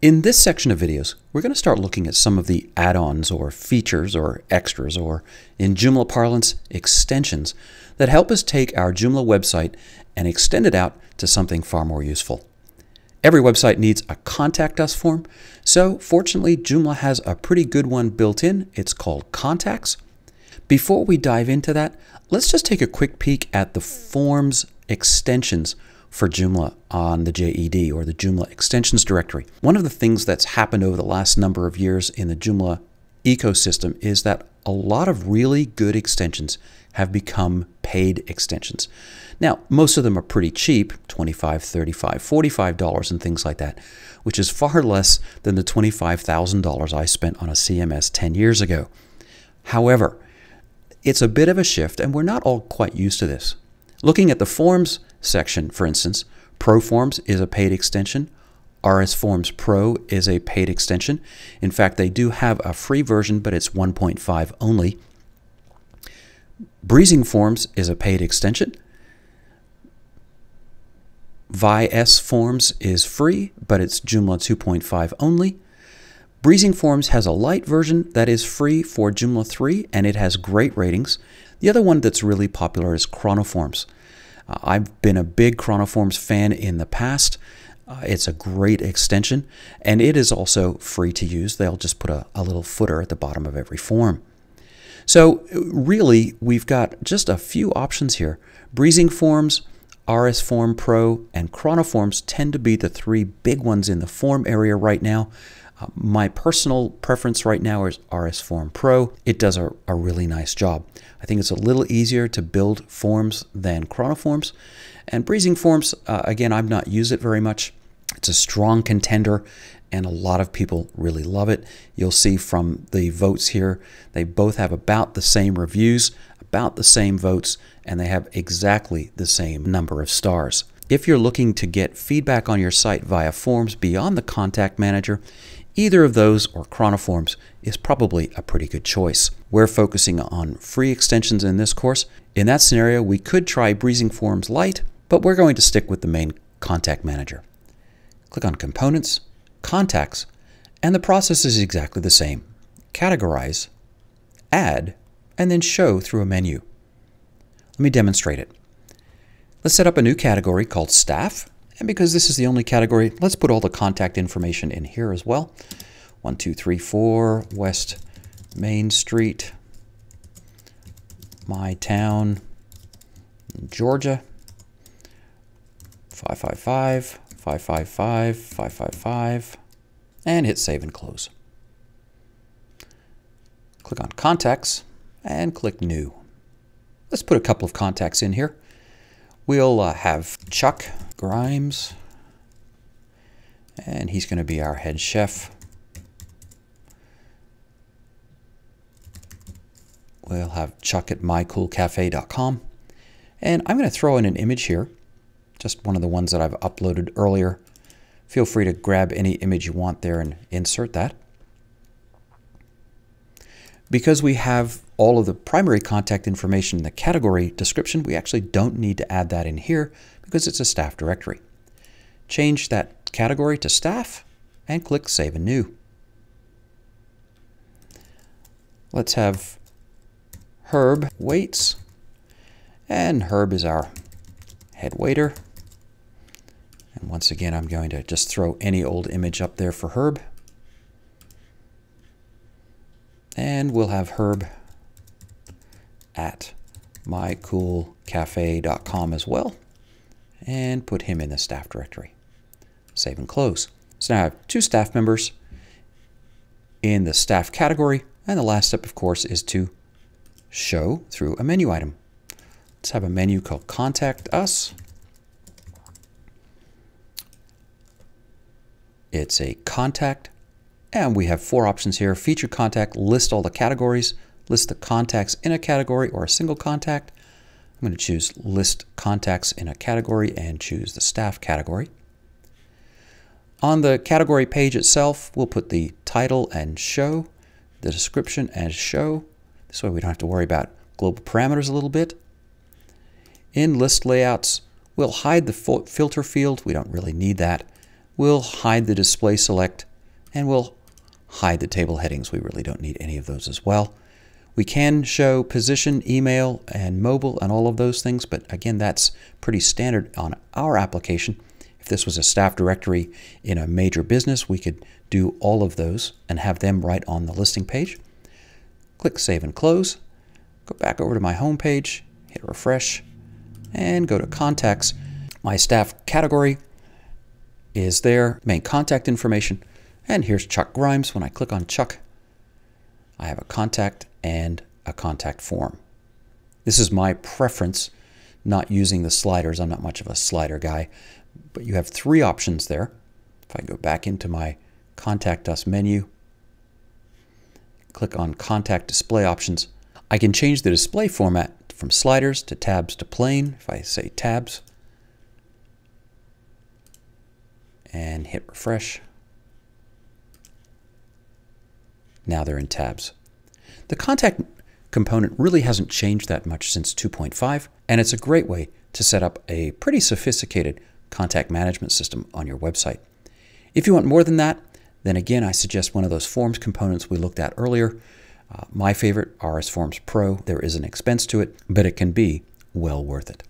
In this section of videos, we're going to start looking at some of the add-ons or features or extras or, in Joomla parlance, extensions that help us take our Joomla website and extend it out to something far more useful. Every website needs a contact us form, so fortunately Joomla has a pretty good one built in. It's called Contacts. Before we dive into that, let's just take a quick peek at the forms extensions for Joomla on the JED or the Joomla extensions directory. One of the things that's happened over the last number of years in the Joomla ecosystem is that a lot of really good extensions have become paid extensions. Now, most of them are pretty cheap, $25, $35, $45 and things like that, which is far less than the $25,000 I spent on a CMS 10 years ago. However, it's a bit of a shift and we're not all quite used to this. Looking at the forms section, for instance, ProForms is a paid extension. RS Forms Pro is a paid extension. In fact, they do have a free version, but it's 1.5 only. Breezing Forms is a paid extension. ViS Forms is free, but it's Joomla 2.5 only. Breezing Forms has a light version that is free for Joomla 3, and it has great ratings. The other one that's really popular is Chronoforms. Uh, I've been a big Chronoforms fan in the past. Uh, it's a great extension, and it is also free to use. They'll just put a, a little footer at the bottom of every form. So really, we've got just a few options here. Breezing Forms, RS Form Pro, and Chronoforms tend to be the three big ones in the form area right now. My personal preference right now is RS Form Pro. It does a, a really nice job. I think it's a little easier to build forms than Chronoforms. And Breezing Forms, uh, again, I've not used it very much. It's a strong contender and a lot of people really love it. You'll see from the votes here, they both have about the same reviews, about the same votes, and they have exactly the same number of stars. If you're looking to get feedback on your site via forms beyond the contact manager, Either of those or Chronoforms is probably a pretty good choice. We're focusing on free extensions in this course. In that scenario, we could try Breezing Forms Lite, but we're going to stick with the main contact manager. Click on Components, Contacts, and the process is exactly the same. Categorize, Add, and then Show through a menu. Let me demonstrate it. Let's set up a new category called Staff and because this is the only category, let's put all the contact information in here as well. 1234 West Main Street, my town, Georgia. 555, 555, 555, and hit save and close. Click on contacts and click new. Let's put a couple of contacts in here. We'll uh, have Chuck Grimes, and he's going to be our head chef. We'll have Chuck at mycoolcafe.com. And I'm going to throw in an image here, just one of the ones that I've uploaded earlier. Feel free to grab any image you want there and insert that. Because we have all of the primary contact information in the category description, we actually don't need to add that in here because it's a staff directory. Change that category to staff and click Save and New. Let's have Herb waits, and Herb is our head waiter. And once again, I'm going to just throw any old image up there for Herb. And we'll have Herb at mycoolcafe.com as well. And put him in the staff directory. Save and close. So now I have two staff members in the staff category. And the last step, of course, is to show through a menu item. Let's have a menu called Contact Us. It's a contact and we have four options here. Feature contact, list all the categories, list the contacts in a category or a single contact. I'm going to choose list contacts in a category and choose the staff category. On the category page itself, we'll put the title and show, the description and show. This way we don't have to worry about global parameters a little bit. In list layouts, we'll hide the filter field. We don't really need that. We'll hide the display select And we'll hide the table headings. We really don't need any of those as well. We can show position, email, and mobile and all of those things, but again, that's pretty standard on our application. If this was a staff directory in a major business, we could do all of those and have them right on the listing page. Click Save and Close. Go back over to my home page, hit refresh, and go to Contacts. My staff category is there, main contact information, and here's Chuck Grimes. When I click on Chuck, I have a contact and a contact form. This is my preference, not using the sliders. I'm not much of a slider guy, but you have three options there. If I go back into my Contact Us menu, click on Contact Display Options, I can change the display format from sliders to tabs to plain. If I say tabs and hit refresh, now they're in tabs. The contact component really hasn't changed that much since 2.5, and it's a great way to set up a pretty sophisticated contact management system on your website. If you want more than that, then again, I suggest one of those forms components we looked at earlier. Uh, my favorite, RS Forms Pro. There is an expense to it, but it can be well worth it.